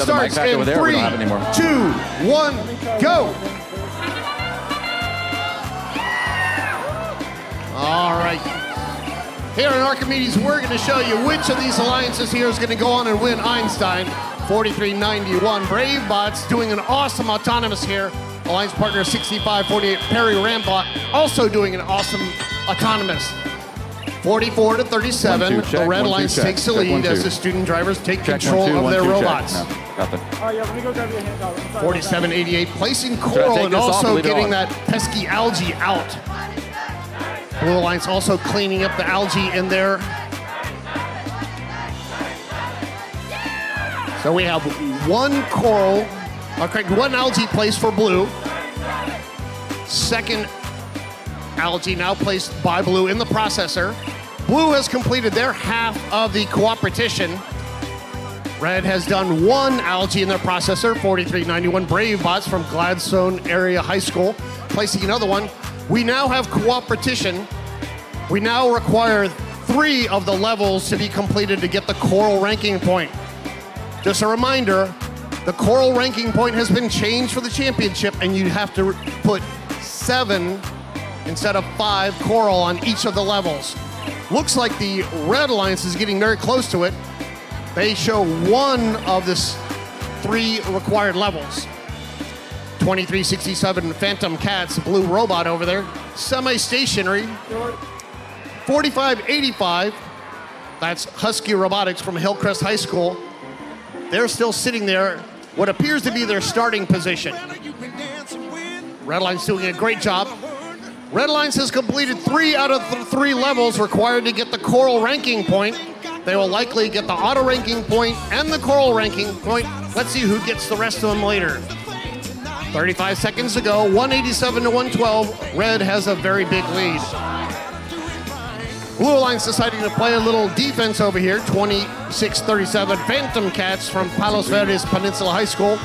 Have the mic starts in over there, three, don't have it anymore. two, one, go. All right. Here in Archimedes, we're going to show you which of these alliances here is going to go on and win Einstein. 4391. Brave Bots doing an awesome autonomous here. Alliance partner 6548 Perry Rambot also doing an awesome autonomous. 44 to 37. One, two, the. Red One, two, Alliance check. takes the lead as the student drivers take Check, control one, two, of their two, check. robots. No, got the. Oh, yeah, let me go grab your handout. I'm sorry 4788 placing coral and this off also or leave it getting that pesky algae out. Blue Alliance also cleaning up the algae in there. So we have one coral, uh, or correct, one algae placed for blue. Second algae now placed by blue in the processor. Blue has completed their half of the cooperation. Red has done one algae in their processor, 4391 Brave Bots from Gladstone Area High School, placing another one. We now have cooperation. We now require three of the levels to be completed to get the coral ranking point. Just a reminder, the coral ranking point has been changed for the championship, and you have to put seven instead of five coral on each of the levels. Looks like the Red Alliance is getting very close to it. They show one of this three required levels. 2367 Phantom Cats, blue robot over there. Semi-stationary. 4585. That's Husky Robotics from Hillcrest High School. They're still sitting there, what appears to be their starting position. Red Line's doing a great job. Red Lines has completed three out of the three levels required to get the Coral ranking point. They will likely get the auto ranking point and the Coral ranking point. Let's see who gets the rest of them later. 35 seconds to go, 187 to 112. Red has a very big lead. Blue Alliance deciding to play a little defense over here. 26-37 Phantom Cats from Palos Verdes Peninsula High School.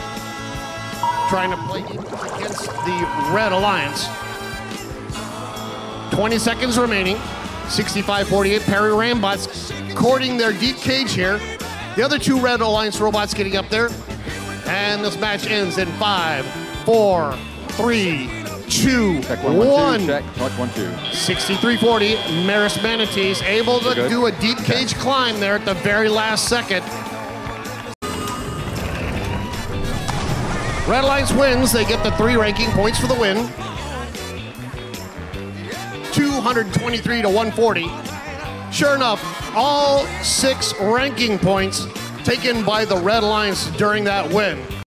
Trying to play against the Red Alliance. 20 seconds remaining. 65-48 Perry Rambots courting their deep cage here. The other two Red Alliance robots getting up there. And this match ends in five, four, three, two, Check one, one, two, check. Check one, two. 63-40, Maris Manatees able to do a deep cage climb there at the very last second. Red Alliance wins. They get the three ranking points for the win. 223 to 140. Sure enough, all six ranking points taken by the Red Lions during that win.